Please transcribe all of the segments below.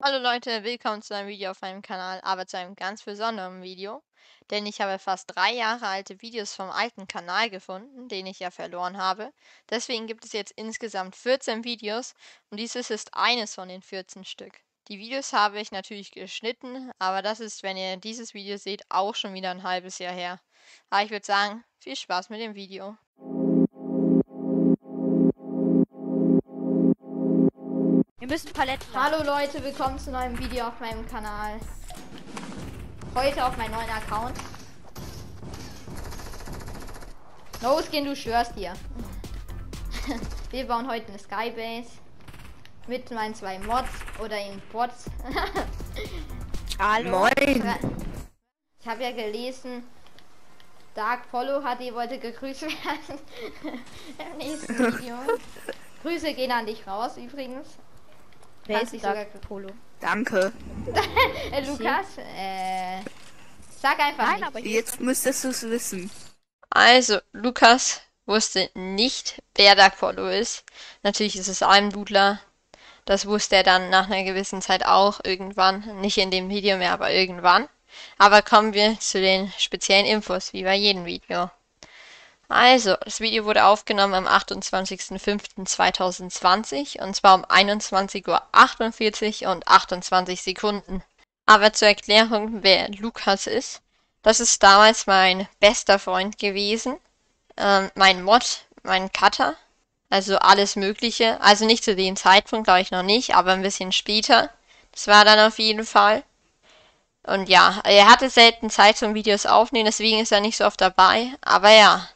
Hallo Leute, willkommen zu einem Video auf meinem Kanal, aber zu einem ganz besonderen Video, denn ich habe fast drei Jahre alte Videos vom alten Kanal gefunden, den ich ja verloren habe. Deswegen gibt es jetzt insgesamt 14 Videos und dieses ist eines von den 14 Stück. Die Videos habe ich natürlich geschnitten, aber das ist, wenn ihr dieses Video seht, auch schon wieder ein halbes Jahr her. Aber ich würde sagen, viel Spaß mit dem Video. Wir müssen Paletten. Hallo Leute, willkommen zu einem Video auf meinem Kanal. Heute auf meinem neuen Account. No Skin, du schwörst dir. Wir bauen heute eine Skybase mit meinen zwei Mods oder in Bots. Hallo. Moin. Ich habe ja gelesen, Dark Polo hat die wollte gegrüßt werden im nächsten Video. Grüße gehen an dich raus übrigens. Wer ist sogar Polo? Danke. Äh, Lukas, äh, sag einfach Nein, nicht. aber Jetzt müsstest du es wissen. Also, Lukas wusste nicht, wer Dark Polo ist. Natürlich ist es Almdudler. Das wusste er dann nach einer gewissen Zeit auch irgendwann. Nicht in dem Video mehr, aber irgendwann. Aber kommen wir zu den speziellen Infos, wie bei jedem Video. Also, das Video wurde aufgenommen am 28.05.2020 und zwar um 21.48 Uhr und 28 Sekunden. Aber zur Erklärung, wer Lukas ist. Das ist damals mein bester Freund gewesen. Ähm, mein Mod, mein Cutter. Also alles Mögliche. Also nicht zu dem Zeitpunkt, glaube ich noch nicht, aber ein bisschen später. Das war dann auf jeden Fall. Und ja, er hatte selten Zeit zum Videos aufnehmen, deswegen ist er nicht so oft dabei. Aber ja,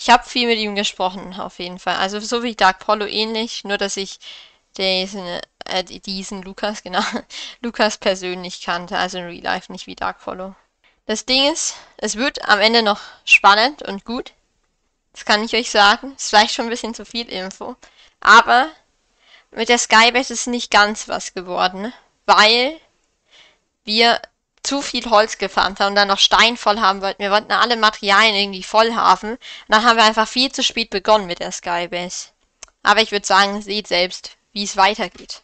ich habe viel mit ihm gesprochen, auf jeden Fall. Also so wie Dark Polo ähnlich, nur dass ich diesen, äh, diesen Lukas, genau, Lukas persönlich kannte, also in Real Life, nicht wie Dark Polo. Das Ding ist, es wird am Ende noch spannend und gut. Das kann ich euch sagen. Ist vielleicht schon ein bisschen zu viel Info. Aber mit der Skybase ist nicht ganz was geworden, weil wir zu viel Holz gefarmt haben und dann noch Stein voll haben wollten. Wir wollten alle Materialien irgendwie voll haben. Und dann haben wir einfach viel zu spät begonnen mit der Skybase. Aber ich würde sagen, seht selbst, wie es weitergeht.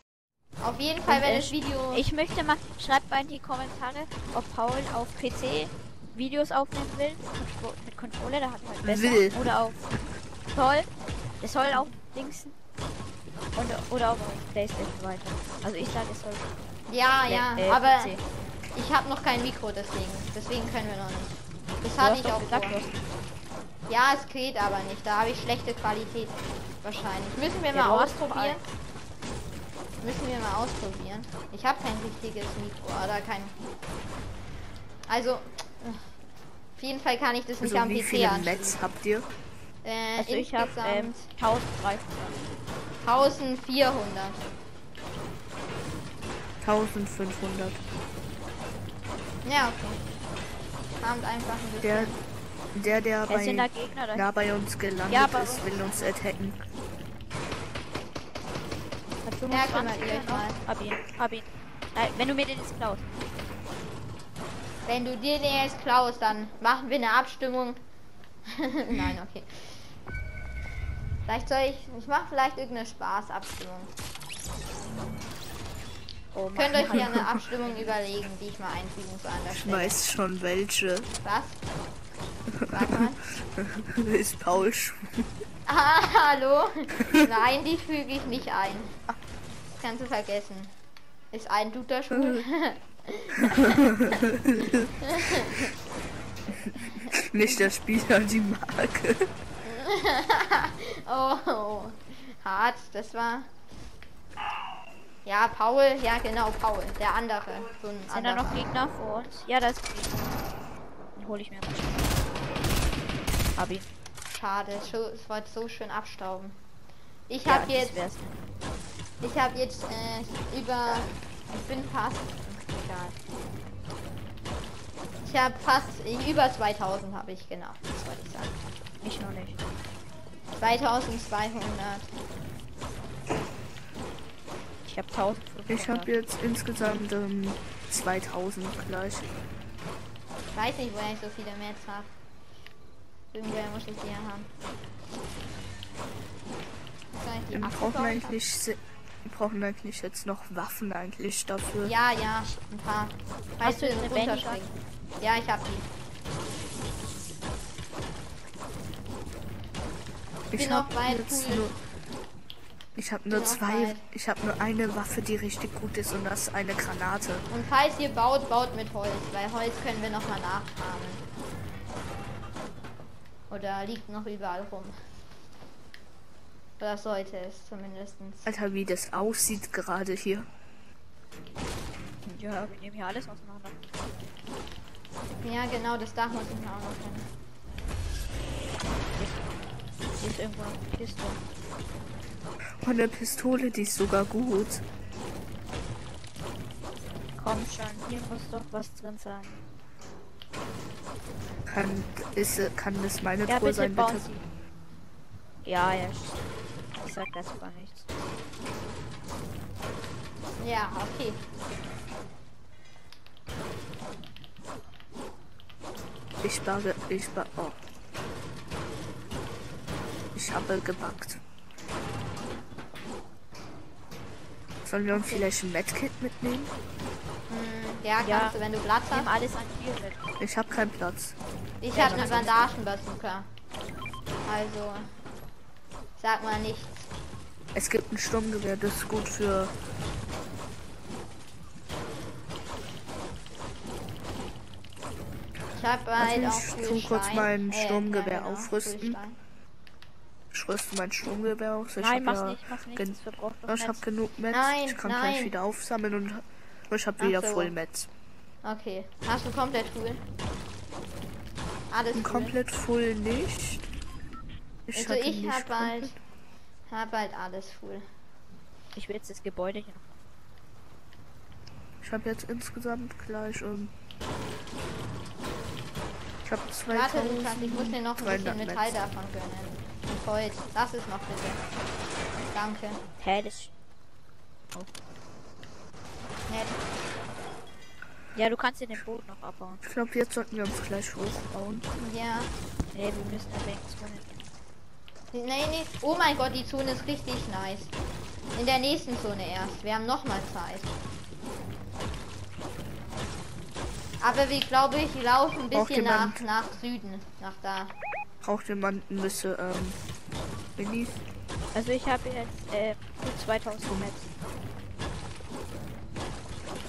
Auf jeden Fall, wenn das Video. Ich möchte mal, schreibt mal in die Kommentare, ob Paul auf PC Videos aufnehmen will. Mit, Controller, der hat halt besser. Will. Oder auf Paul. Der soll auf Dingsen. Und, oder auf Playstation weiter. Also ich sage, es soll. ja, ja, äh, aber PC. Ich habe noch kein Mikro, deswegen. Deswegen können wir noch nicht. Das hatte hast ich auch gesagt, vor. Ja, es geht aber nicht. Da habe ich schlechte Qualität. Wahrscheinlich. Müssen wir Ja, mal doch ausprobieren. Müssen wir mal ausprobieren. Ich habe kein richtiges Mikro oder kein. Also, auf jeden Fall kann ich das nicht Also am wie PC viele. Metz habt ihr? Äh, Also ich habe ähm, 1300. 1400. 1500. Ja, okay. Kommt einfach ein Der, bisschen. der, der Wer sind da bei, Gegner? Da bei uns gelandet Ja, aber- ist, will uns attacken. hat Ja, 25 kümmert ihr euch noch. mal. Hab ihn, hab ihn. Nein, wenn du mir den jetzt klaust. Wenn du dir den jetzt klaust, dann machen wir eine Abstimmung. Nein, okay. Vielleicht soll ich. Ich mache vielleicht irgendeine Spaßabstimmung. Oh Könnt euch hier eine Abstimmung überlegen, die ich mal einfügen der Ich weiß schon welche. Was? Sag mal. ist Paul sch- Ah, hallo? Nein, die füge ich nicht ein. Das kannst du vergessen. Ist ein Duter schwul? Nicht der Spieler, die Marke. oh, hart, das war. Ja, Paul, ja genau, Paul, der andere. So ein Sind da noch Gegner vor uns? Ja, da ist Gegner. Den hole ich mir. Hab ihn. Schade, es wollte so schön abstauben. Ich Ja, habe das jetzt, wär's. ich habe jetzt äh, über, ich bin fast, egal. Ich habe fast über 2000 habe ich genau, das wollte ich sagen. Ich noch nicht. 2200. Ich habe 1500. Ich habe jetzt insgesamt ähm, 2000 gleich. Ich weiß nicht, woher ich so viele Mats habe. Irgendwer muss ich die ja haben. Die braucht man haben? eigentlich Wir brauchen eigentlich jetzt noch Waffen eigentlich dafür. Ja, ja, ein paar. Hast du Weißt eine runterspringen? Ja, ich hab die. ich bin noch weit jetzt cool. Ich habe nur zwei. Ich habe nur eine Waffe, die richtig gut ist und das ist eine Granate. Und falls ihr baut, baut mit Holz, weil Holz können wir nochmal nachfarmen. Oder liegt noch überall rum. Oder sollte es zumindestens. Alter, wie das aussieht gerade hier. Ja, wir nehmen hier alles auseinander. Ja, genau, das Dach muss ich mir auch noch kennen. Hier ist irgendwo eine Kiste. Und eine Pistole, die ist sogar gut. Komm schon, hier muss doch was drin sein. Kann, ist, kann das meine Ja, Truhe bitte sein, bitte? Sie. Ja, ja. Ich sag dazu gar nichts. Ja, okay. Ich bage, ich ba oh. Ich habe gebackt. Sollen wir uns vielleicht ein Medkit mitnehmen? Hm, ja, kannst Ja. du, wenn du Platz hast. alles an Tier mit. Ich habe keinen Platz. Ich habe eine Bandagenbazooka. Also, sag mal nichts. Es gibt ein Sturmgewehr, das ist gut für. Ich habe halt ich auch tu viel kurz mein Äh, Sturmgewehr genau, aufrüsten. Ich rüste mein Sturmgewehr aus. Ich Nein, hab mach's ja nicht, mach's nicht. Das verbraucht doch Ich habe genug Metz. Nein, ich kann nein. gleich wieder aufsammeln und ich habe wieder so. voll Metz. Okay. Hast du komplett full? Alles Bin full. komplett full nicht. Ich Also ich halt, komplett- hab halt alles full. Ich will jetzt das Gebäude hier. Ich habe jetzt insgesamt gleich um. Ich habe zwei. Warte, Lukas, ich muss mir noch ein bisschen 300 Metall Metz. davon gönnen. Holz. Lass es noch bitte. Danke. Hä, das. Nett. Ja, du kannst dir den Boot noch abbauen. Ich glaube, jetzt sollten wir uns gleich hochbauen. Ja. Nee, wir müssen mal hin. Nee, nee. Oh mein Gott, die Zone ist richtig nice. In der nächsten Zone erst. Wir haben noch mal Zeit. Aber wir, glaube ich, laufen ein bisschen nach, nach Süden. Nach da. Braucht jemand ein bisschen ähm, Minis? Also ich habe jetzt äh, gut 2000 Metz.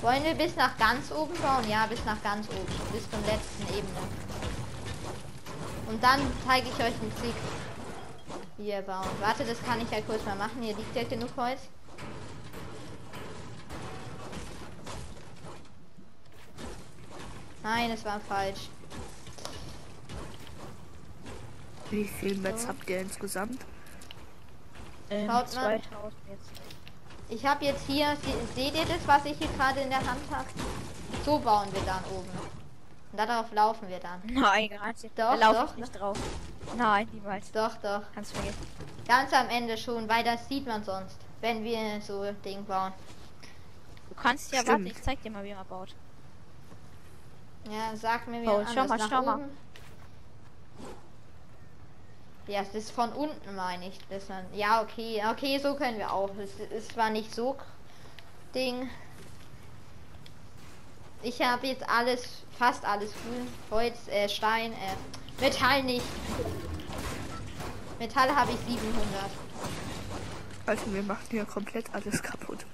Wollen wir bis nach ganz oben bauen? Ja, bis nach ganz oben. Bis zum letzten Ebene. Und dann zeige ich euch einen Trick. Wie ihr bauen. Warte, das kann ich ja kurz mal machen. Hier liegt ja genug Holz. Nein, es war falsch. Wie viel Metz habt ihr insgesamt? Ähm, Schaut mal. 2000 jetzt. Ich habe jetzt hier, se- seht ihr das, was ich hier gerade in der Hand habe? So bauen wir dann oben. Und darauf laufen wir dann. Nein. Doch, da lauf doch. ich nicht drauf. Nein, niemals. Doch, doch. Kannst vergessen. Ganz am Ende schon, weil das sieht man sonst, wenn wir so Ding bauen. Du kannst ja, Stimmt. warte, ich zeig dir mal, wie man baut. Ja, sag mir, wie Oh, man schau mal, schau mal. Ja, es ist von unten, meine ich. Das man, ja, okay, okay, so können wir auch. Es ist zwar nicht so Ding. Ich habe jetzt alles, fast alles grün. Holz, äh, Stein, äh, Metall nicht. Metall habe ich 700. Also wir machen hier komplett alles kaputt.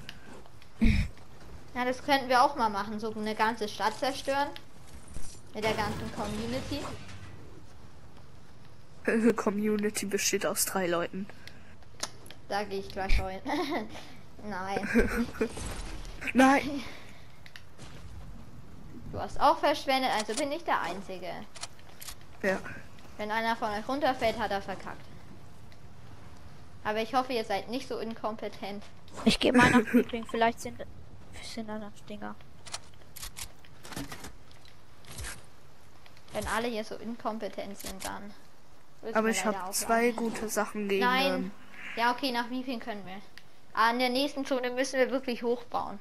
Ja, das könnten wir auch mal machen. So eine ganze Stadt zerstören. Mit der ganzen Community. Community besteht aus drei Leuten. Da gehe ich gleich rein. Nein. Nein! Du hast auch verschwendet, also bin ich der Einzige. Ja. Wenn einer von euch runterfällt, hat er verkackt. Aber ich hoffe, ihr seid nicht so inkompetent. Ich gehe mal nach Liebling, vielleicht sind, sind da noch Dinger. Wenn alle hier so inkompetent sind, dann. Aber ich habe zwei gute Sachen gegen. Nein. Ähm, Ja, okay, nach wie viel können wir? Ah, in der nächsten Zone müssen wir wirklich hochbauen.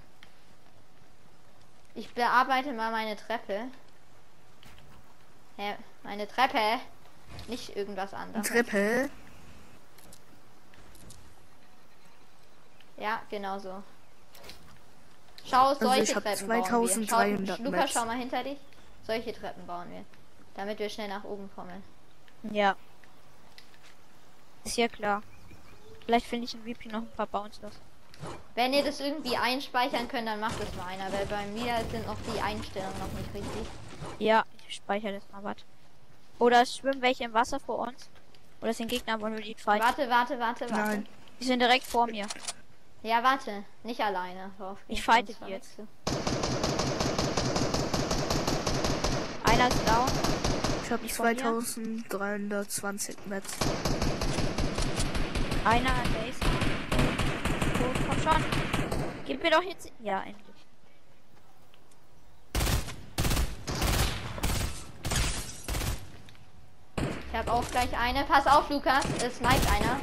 Ich bearbeite mal meine Treppe. Hä? Meine Treppe? Nicht irgendwas anderes. Treppe. Ja, genau so. Schau, Also solche ich hab Treppen bauen wir. 2300 Schau, Luca, Metz. schau mal hinter dich. Solche Treppen bauen wir. Damit wir schnell nach oben kommen. Ja. Ist ja klar. Vielleicht finde ich in VP noch ein paar Bouncers. Wenn ihr das irgendwie einspeichern könnt, dann macht das mal einer, weil bei mir sind noch die Einstellungen noch nicht richtig. Ja, ich speichere das mal was. Oder es schwimmen welche im Wasser vor uns. Oder sind Gegner, wollen wir die fighten? Warte, warte, warte, warte. Nein. Die sind direkt vor mir. Ja, warte. Nicht alleine. Ich fighte die jetzt. Einer ist down. Ich habe Wie von mir? 2320 Metz. Einer an Base. Gut, komm schon. Gib mir doch jetzt. Ja, endlich. Ich habe auch gleich eine. Pass auf, Lukas. Es sniped einer.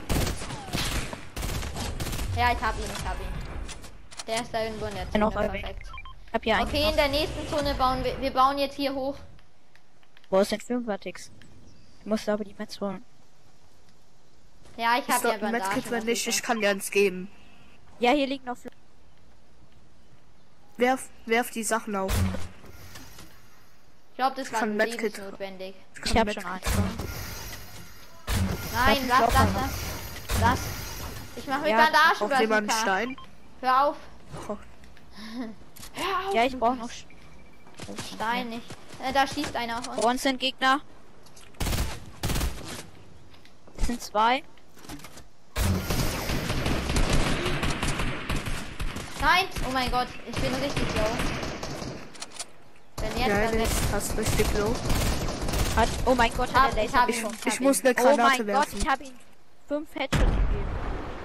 Ja, ich hab ihn, ich hab ihn. Der ist da irgendwo in der Zone. noch. Perfekt. Ich hab hier einen. Okay, in der nächsten Zone bauen wir. Wir bauen jetzt hier hoch. Wo ist denn Filmvertix? Du musst aber die Metz holen. Ja, ich habe ja ein Bandagen. Wenn auf nicht, ich kann dir eins geben. Ja, hier liegen noch Fl Werf, werf die Sachen auf. Ich glaube, das war kann Medkit- lebensnotwendig. Ich hab schon einen. Nein, ich lass, lass, lass. Lass. Ich mach mit Ja, Bandagen Auf jemanden Bazooka. Stein. Hör auf. Hör auf. Ja, ich brauche noch. Stein nicht. Äh, da schießt einer auf uns. Vor uns sind Gegner. Es sind zwei. Nein! Oh mein Gott, ich bin richtig low. Wenn jetzt ja, dann fast richtig low. Hat, oh mein Gott, hat der ich Laser ihn. bekommen. hab Ich muss eine Oh Granate mein werfen. Gott, ich habe ihn fünf Headshots gegeben.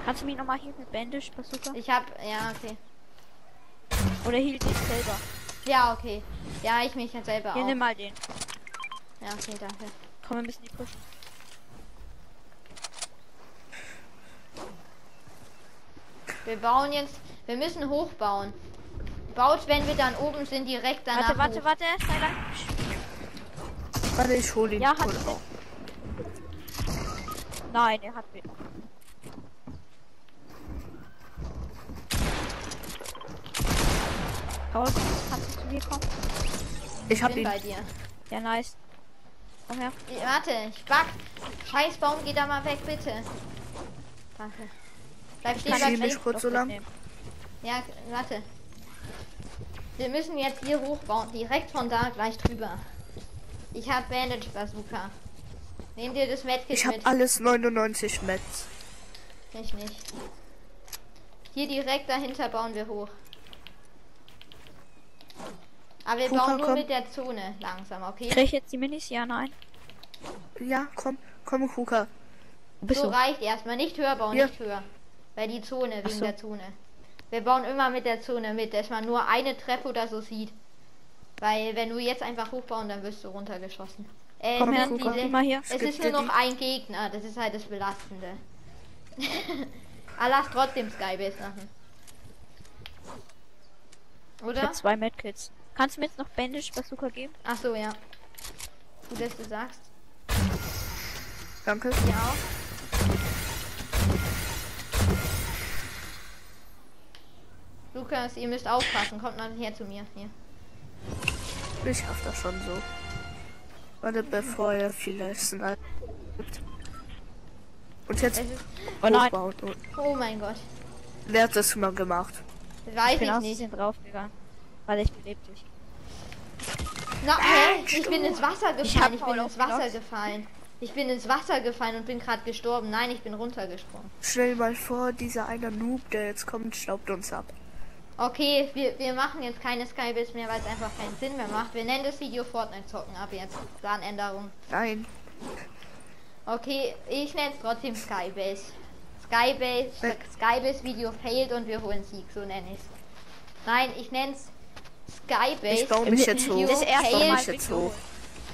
Kannst du mich nochmal hier mit Bandage Bazooka? Ich hab. Ja, okay. Oder hielt dich selber? Ja, okay. Ja, ich mich jetzt selber Hier, auch. nimm mal den. Ja, okay, danke. Komm, wir müssen die pushen. Wir bauen jetzt. Wir müssen hochbauen. Baut, wenn wir dann oben sind, direkt danach. Warte, warte, hoch. warte. Sei lang. Warte, ich hol ihn. Ja, hat auch. Nein, er hat mich. Paul, kannst du zu mir kommen? Ich Ich hab bin ihn. bei dir. Ja, nice. Komm her. Ich- Warte, ich back. Scheiß Baum, geh da mal weg, bitte. Danke. Bleib stehen, Ich bleib stehen. kurz so lang. mitnehmen. Ja, warte. Wir müssen jetzt hier hochbauen, direkt von da gleich drüber. Ich hab Bandage Bazooka. Nehm dir das Medkit Ich hab mit. alles 99 Metz. Ich nicht. Hier direkt dahinter bauen wir hoch. Aber wir Kuka, bauen nur komm. mit der Zone langsam, okay? Krieg ich jetzt die Minis? Ja, nein. Ja, komm, komm, Kuka. Bist So du? reicht erstmal. Nicht höher bauen, Hier. nicht höher. Weil die Zone, wegen so. der Zone. Wir bauen immer mit der Zone mit, dass man nur eine Treppe oder so sieht. Weil wenn du jetzt einfach hochbauen, dann wirst du runtergeschossen. Äh, Komm Kuka. diese- mal hier. Es ist nur noch ein Gegner, das ist halt das Belastende. Aber lass trotzdem Skybase machen. Ich Oder? hab zwei Medkits. Kannst du mir jetzt noch Bandage Bazooka geben? Ach so, ja. Gut, dass du sagst. Danke. Ja Lukas, ihr müsst aufpassen. Kommt mal her zu mir. Hier. Ich schaff das schon so. Warte, bevor er vielleicht sniped. Und jetzt Oh nein. oh mein Gott. Wer hat das mal gemacht? Weiß Ich bin ich nicht. Versehen draufgegangen. Weil ich beleb dich. Na, hä? Ich bin ins Wasser Ich gefallen. Ich, Paul bin ins Wasser aufgelockt. gefallen. Ich bin ins Wasser gefallen und bin gerade gestorben. Nein, ich bin runtergesprungen. Stell dir mal vor, dieser eine Noob, der jetzt kommt, staubt uns ab. Okay, wir, wir machen jetzt keine Skybase mehr, weil es einfach keinen Sinn mehr macht. Wir nennen das Video Fortnite zocken ab jetzt. Planänderung. Nein, Okay, ich nenne es trotzdem Skybase. Skybase, Äh. Skybase Video failed und wir holen Sieg, so nenne ich es. Nein, ich nenne es Skybase. ich baue mich jetzt hoch. das Ich erste Mal mich jetzt Video. hoch.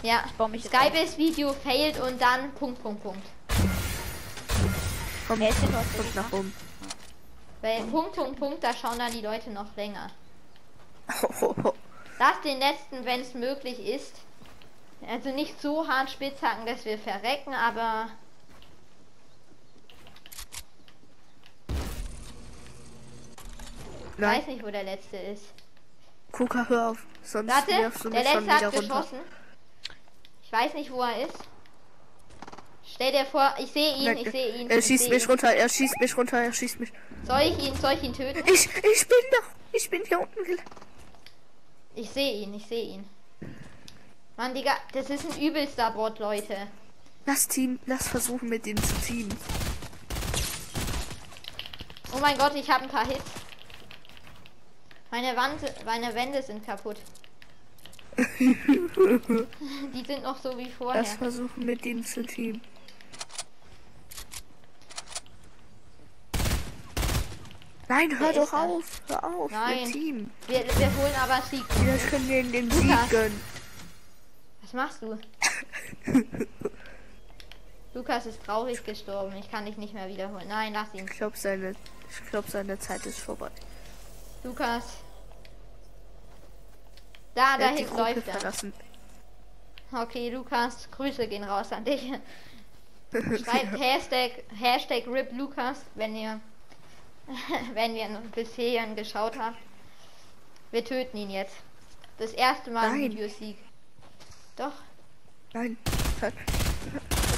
ja, baue mich jetzt Skybase Video failed und dann Punkt, Punkt, Punkt. Komm, dort? kommt nach oben. Weil Punkt, Punkt, Punkt, da schauen dann die Leute noch länger. Lass den letzten, wenn es möglich ist. Also nicht so hart spitzhacken, dass wir verrecken, aber Ich weiß nicht, wo der letzte ist. Kuka, hör auf. Sonst Warte, wirfst du der mich schon letzte hat runter. geschossen. Ich weiß nicht, wo er ist. Stell dir vor, ich sehe ihn, ich sehe ihn. Er schießt mich ihn. runter, er schießt mich runter, er schießt mich. Soll ich ihn, soll ich ihn töten? Ich, ich bin da. Ich bin hier unten. Ich sehe ihn, ich sehe ihn. Mann, Digga, das ist ein übelster Bot, Leute. Lass Team, lass versuchen mit ihm zu teamen. Oh mein Gott, ich habe ein paar Hits. Meine, Wand, meine Wände sind kaputt. Die sind noch so wie vorher. Lass versuchen mit ihm zu teamen. Nein, hör doch auf. Hör auf. Nein. Team. Wir, wir holen aber Sieg. Können wir in den Lukas. Sieg gönnen. Was machst du? Lukas ist traurig gestorben. Ich kann dich nicht mehr wiederholen. Nein, lass ihn. Ich glaube, seine, ich glaub, seine Zeit ist vorbei. Lukas. Da, da hinten läuft er. verlassen. Okay, Lukas, Grüße gehen raus an dich. Schreibt Hashtag, Hashtag RIP Lukas, wenn ihr, wenn ihr noch bisher geschaut habt. Wir töten ihn jetzt. Das erste Mal Nein. Videosieg. Doch. Nein.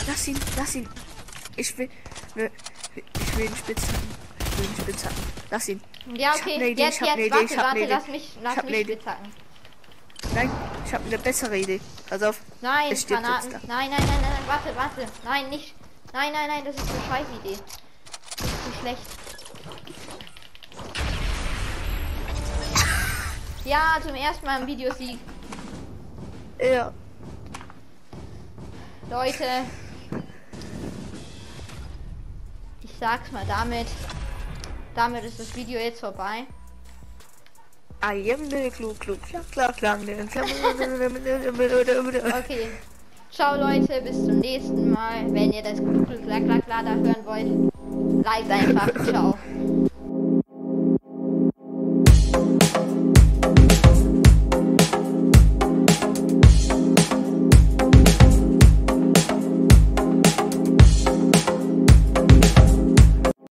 Lass ihn, lass ihn. Ich will, ne, ich will ihn spitzhacken. Ich will ihn spitzhacken. Lass ihn. Ja, Ich okay. Idee, jetzt, ich jetzt, Idee, warte, ich warte, Idee. lass mich, lass mich spitzhacken. Nein, ich habe eine bessere Idee. Pass auf. Nein, stirbt Granaten. jetzt Nein, nein, nein, nein, warte, warte. Nein, nicht. Nein, nein, nein, das ist eine scheiß Idee. Das ist zu schlecht. Ja, zum ersten Mal im Videosieg. Ja. Leute. Ich sag's mal damit. Damit ist das Video jetzt vorbei. Klug, klug, klar. Okay. Ciao Leute, bis zum nächsten Mal. Wenn ihr das Klar, klar, klar da hören wollt, like einfach. Ciao.